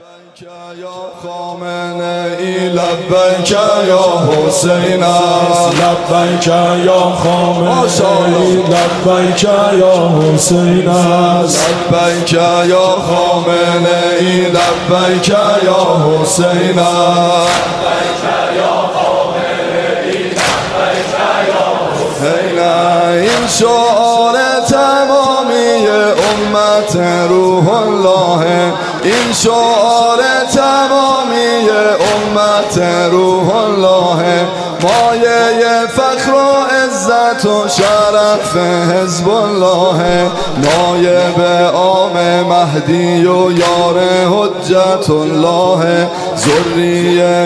لبیک یا خامنه ای لبیک یا حسین لبیک یا خامنه ای لبیک یا حسین لبیک یا خامنه ای لبیک یا حسین است این شعار تمامی امت روح الله این شعار تمامی امت روح الله. مایه فخر و عزت و شرف حزب الله. نایب آم مهدی و یار حجت الله. ذریه